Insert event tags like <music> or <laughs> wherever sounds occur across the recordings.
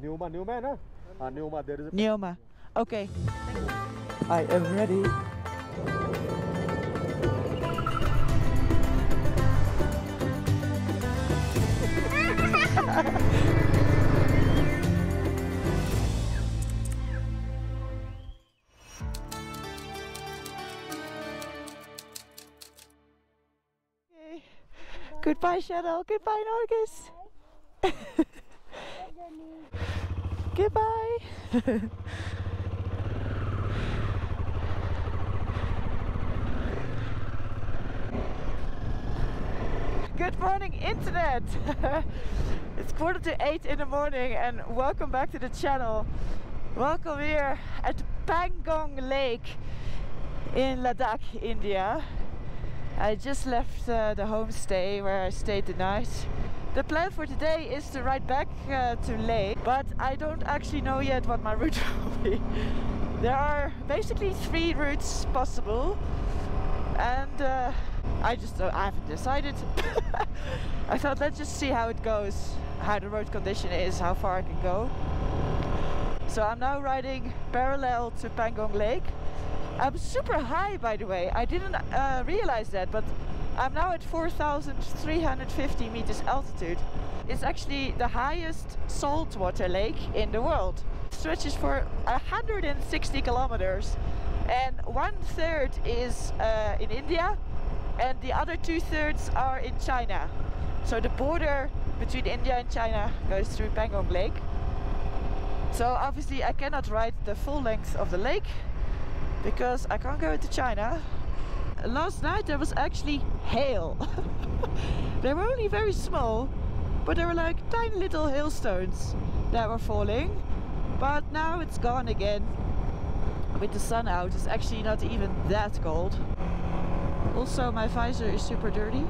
Nyoma, Nyoma, na? Ah, uh, Nyoma, there is a... Nyoma. Okay. I am ready. Goodbye, Shadow. Goodbye, Nargis. <laughs> Goodbye. <laughs> Good morning, Internet. <laughs> it's quarter to eight in the morning, and welcome back to the channel. Welcome here at Pangong Lake in Ladakh, India. I just left uh, the homestay where I stayed the night. The plan for today is to ride back uh, to Leh, but I don't actually know yet what my <laughs> route will be. There are basically three routes possible, and uh, I just don't, I haven't decided. <laughs> I thought let's just see how it goes, how the road condition is, how far I can go. So I'm now riding parallel to Pangong Lake. I'm super high, by the way. I didn't uh, realize that, but I'm now at 4,350 meters altitude. It's actually the highest saltwater lake in the world. It stretches for 160 kilometers, and one third is uh, in India, and the other two thirds are in China. So the border between India and China goes through Pangong Lake. So obviously I cannot ride the full length of the lake because I can't go into China. Last night there was actually hail. <laughs> they were only very small, but they were like tiny little hailstones that were falling. But now it's gone again. With the sun out, it's actually not even that cold. Also, my visor is super dirty.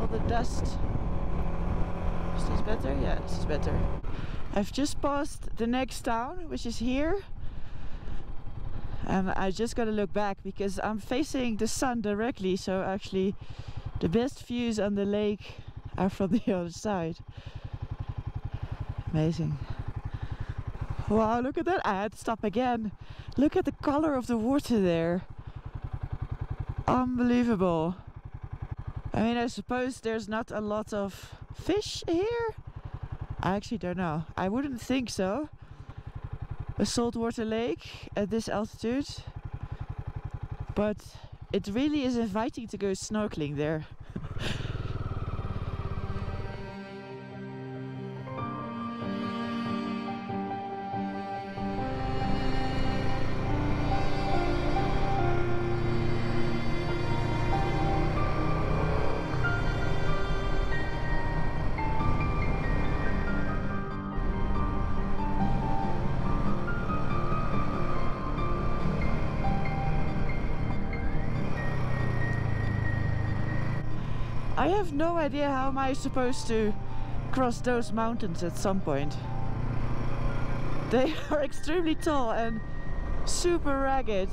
All the dust. Is this better? Yeah, this is better. I've just passed the next town, which is here. And I just gotta look back because I'm facing the sun directly, so actually the best views on the lake are from <laughs> the other side. Amazing. Wow, look at that. I had to stop again. Look at the color of the water there. Unbelievable. I mean, I suppose there's not a lot of fish here. I actually don't know. I wouldn't think so. A saltwater lake at this altitude. But it really is inviting to go snorkeling there. I have no idea how am I supposed to cross those mountains at some point. They <laughs> are extremely tall and super ragged.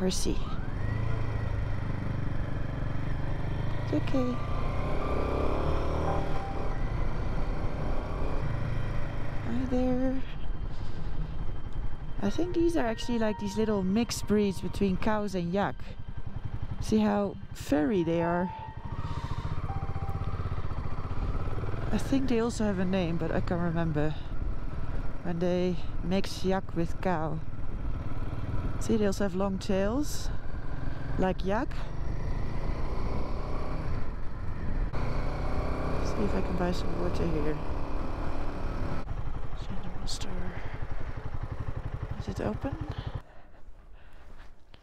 Horsey. It's okay. Hi there. I think these are actually like these little mixed breeds between cows and yak. See how furry they are. I think they also have a name, but I can't remember. When they mix yak with cow. See, they also have long tails, like yak. See if I can buy some water here. General store. Is it open?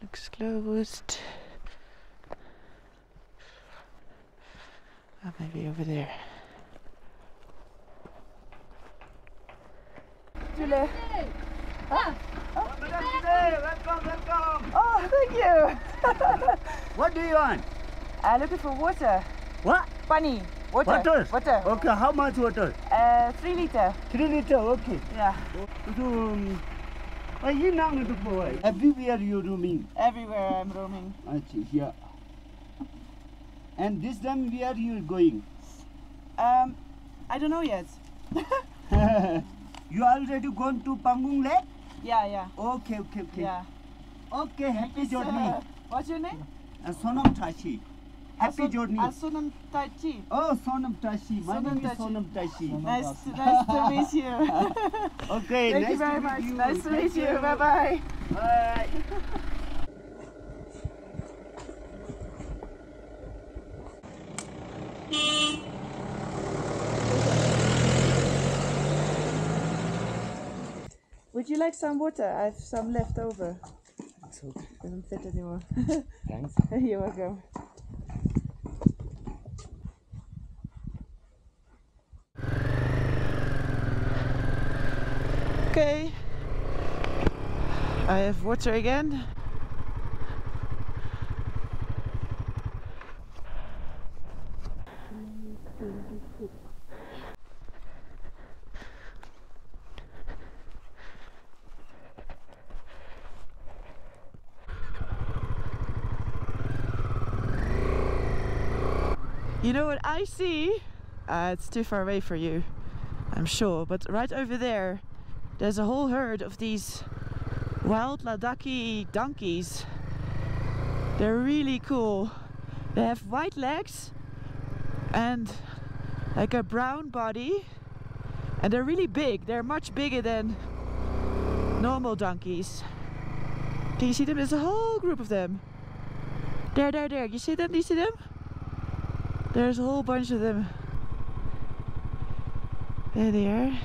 Looks closed. Oh, maybe over there. Julley. welcome, ah welcome. Oh, thank you. <laughs> What do you want? I'm looking for water. What? Pani. Water. Water. Water. Okay, how much water? Uh, three liter. Three liter, okay. Yeah. Um, uh, you now to provide. Everywhere you're roaming. Everywhere I'm roaming. Achha, yeah. And this time where you going? Um, I don't know yet. <laughs> you already gone to Pangong Lake? Yeah, yeah. Okay, okay, okay. Yeah. Okay, happy journey. what's your name? Uh, Sonam Tashi. Happy Asun- journey. Asunam Tai Chi. Oh, Sonam Tashi. My Sonam name is Tashi. Sonam Tashi. Nice, to, nice to meet you. <laughs> <laughs> Okay, Thank nice you very much. you. Nice to Thank meet you. Bye bye. Bye. Would you like some water? I have some left over. Doesn't fit anymore. Thanks. <laughs> You're welcome. Okay. I have water again. You know what I see? Uh, it's too far away for you, I'm sure. But right over there, there's a whole herd of these wild Ladakhi donkeys. They're really cool. They have white legs and like a brown body. And they're really big. They're much bigger than normal donkeys. Can you see them? There's a whole group of them. There, there, there. You see them? Do you see them? There's a whole bunch of them. There they are.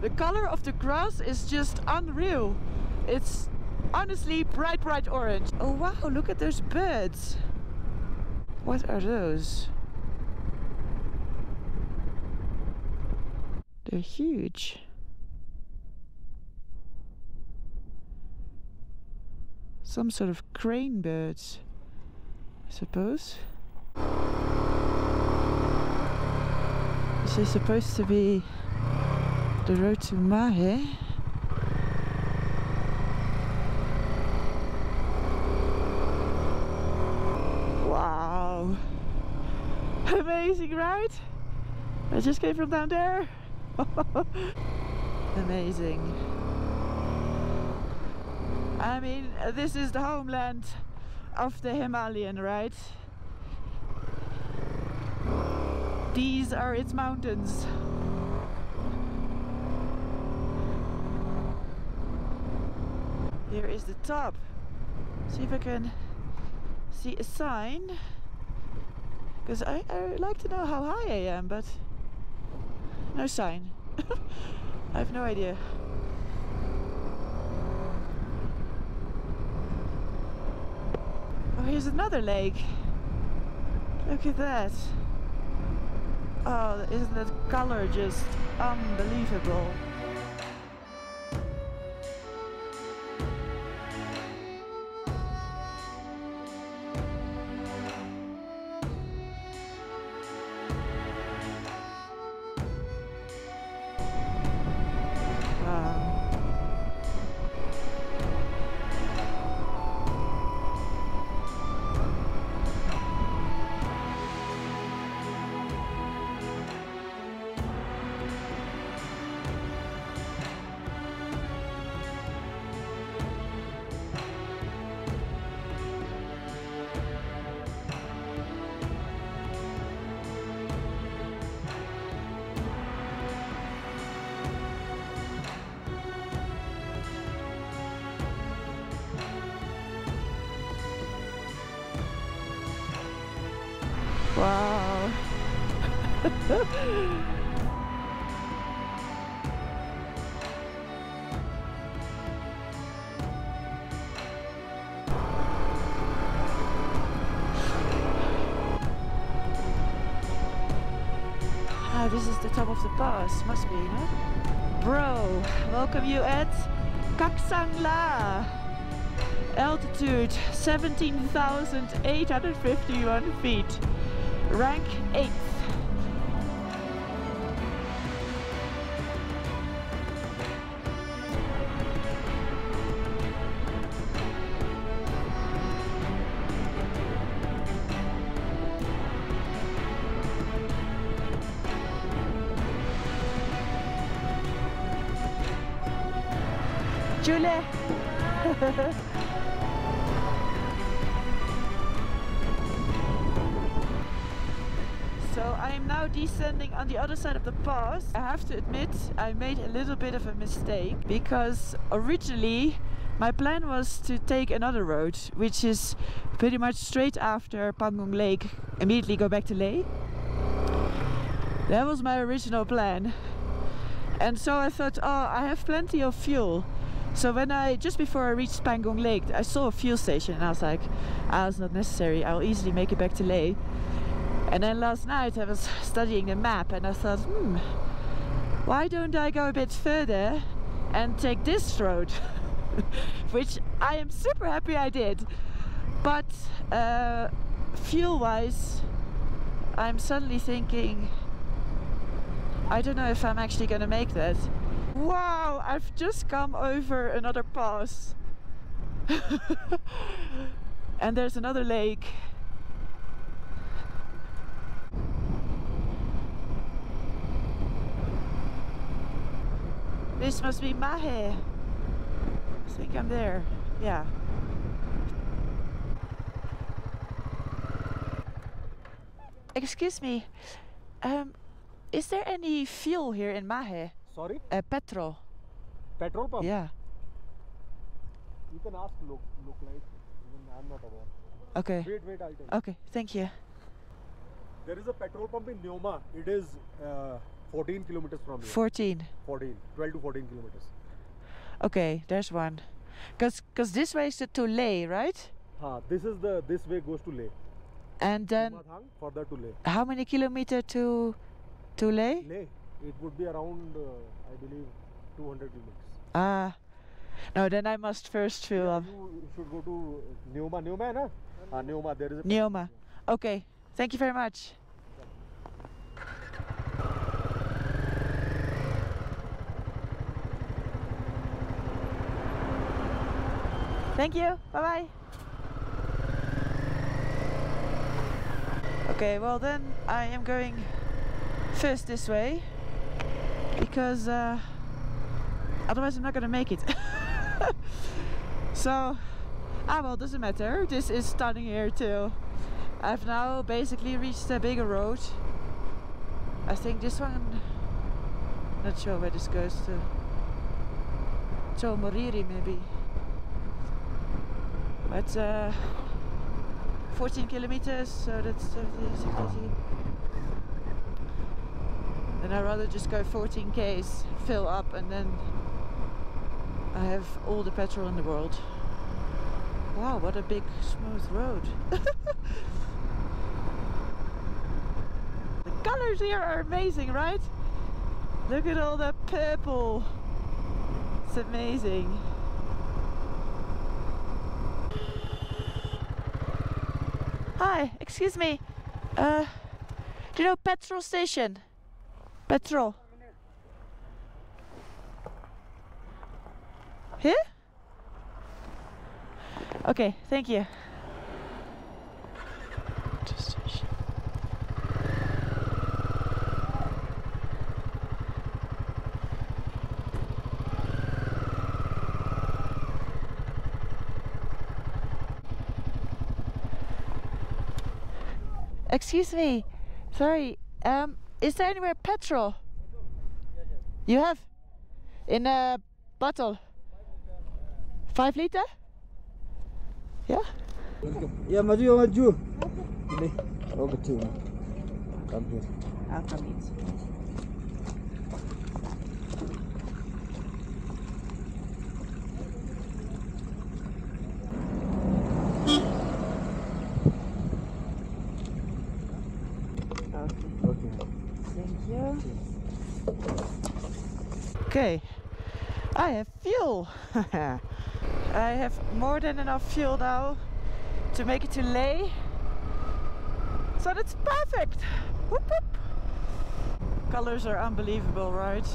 The color of the grass is just unreal. It's honestly bright, bright orange. Oh wow, look at those birds. What are those? They're huge. Some sort of crane birds, I suppose. This is supposed to be the road to Mahe. Wow. Amazing, right? I just came from down there. <laughs> Amazing. I mean, this is the homeland of the Himalayan, right? These are its mountains. Here is the top. See if I can see a sign. Because I, I like to know how high I am, but no sign. <laughs> I have no idea. Oh, here's another lake. Look at that. Oh, isn't that color just unbelievable? Ah, this is the top of the pass, must be, no? Bro, welcome you at Kaksangla. Altitude 17,851 feet. Rank 8th. Julley! <laughs> descending on the other side of the pass. I have to admit I made a little bit of a mistake because originally my plan was to take another road which is pretty much straight after Pangong Lake immediately go back to Leh. That was my original plan. And so I thought, oh, I have plenty of fuel. So when I, just before I reached Pangong Lake, I saw a fuel station and I was like, ah, it's not necessary. I'll easily make it back to Leh. And then last night I was studying the map and I thought, hmm, why don't I go a bit further and take this road? <laughs> Which I am super happy I did. But uh, fuel-wise, I'm suddenly thinking, I don't know if I'm actually going to make that. Wow, I've just come over another pass. <laughs> and there's another lake. This must be Mahe. I think I'm there. Yeah. Excuse me. Um, is there any fuel here in Mahe? Sorry? Uh, petrol. Petrol pump? Yeah. You can ask look look like even I'm not aware. Okay. Wait, wait, I'll tell you. Okay. Thank you. There is a petrol pump in Nyoma. It is uh, 14 kilometers from here. 14. 14, 12 to 14 kilometers. Okay, there's one. Cause, cause this way is to, Leh, right? Ha, this is the this way goes to Leh. And then Mathang, further to Leh. how many kilometer to to Leh? Leh, it would be around, uh, I believe, 200 kilometers. Ah. No, then I must first fill Yeah, up. you should go to Nyoma. Nyoma, na? Ah, Nyoma. There is a Nyoma. Okay. Thank you very much. Thank you. Bye bye. Okay, well then I am going first this way because uh, otherwise I'm not gonna make it. <laughs> so, ah well, doesn't matter. This is starting here too. I've now basically reached a bigger road. I think this one, not sure where this goes to. Tso Moriri maybe. But uh, 14 kilometers, so that's 30, 60. Then I'd rather just go 14 k's, fill up, and then I have all the petrol in the world. Wow, what a big smooth road. <laughs> the colors here are amazing, right? Look at all the purple. It's amazing. Hi, excuse me. Uh, do you know petrol station? Petrol. Here? Okay, thank you. Petrol station. Excuse me. Sorry. Um, is there anywhere petrol? You have? In a bottle? Five liter? Yeah? Ya maju ya maju. Ini. Oh kecil. Come here. Alkamiet. Okay. Okay, I have fuel. <laughs> I have more than enough fuel now to make it to Leh. So that's perfect. Whoop, whoop. Colors are unbelievable, right?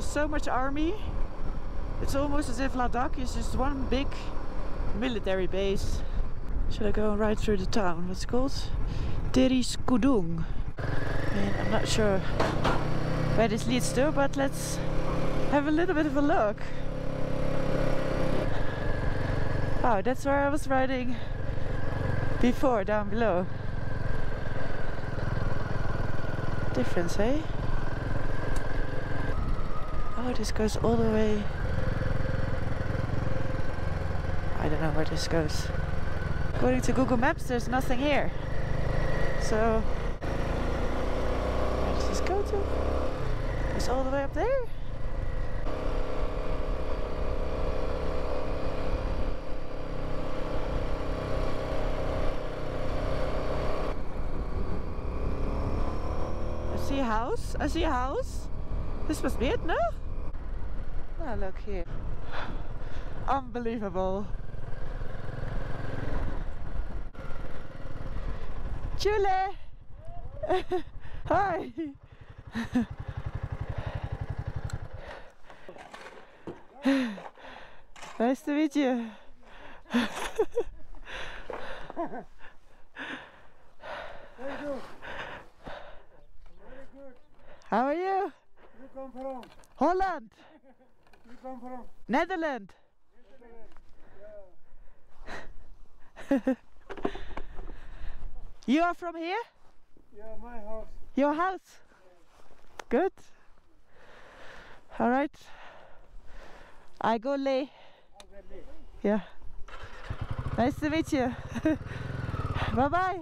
So much army. It's almost as if Ladakh is just one big military base. Should I go right through the town? What's called? Teris Kudung. And I'm not sure where this leads to, but let's have a little bit of a look. Oh, that's where I was riding before, down below. Difference, eh? Oh, this goes all the way. I don't know where this goes. According to Google Maps, there's nothing here. So, where does this go to? It's all the way up there? I see a house. I see a house. This must be it, no? Oh, look here. Unbelievable. Julley! <laughs> Hi! <laughs> nice to meet you. <laughs> How are you? You come from? Holland, You come from? Netherlands. <laughs> you are from here? Yeah, my house. Your house? Good. All right. I go Leh. Yeah. Nice to meet you. <laughs> bye bye.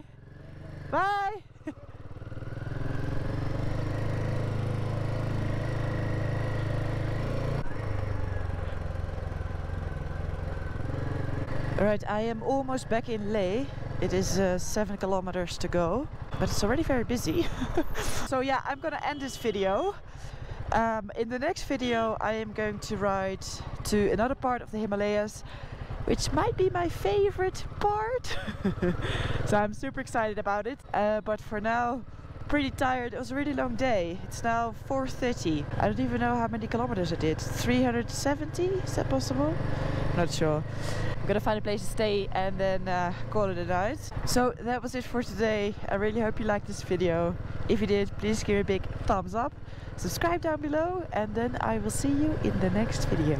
Bye. Right, I am almost back in Leh. It is uh, seven kilometers to go, but it's already very busy. <laughs> so yeah, I'm gonna end this video. Um, in the next video, I am going to ride to another part of the Himalayas, which might be my favorite part. <laughs> so I'm super excited about it. Uh, but for now, pretty tired. It was a really long day. It's now 4.30. I don't even know how many kilometers I did. 370? Is that possible? Not sure. I'm gonna find a place to stay and then uh, call it a night. So that was it for today. I really hope you liked this video. If you did, please give me a big thumbs up. Subscribe down below and then I will see you in the next video.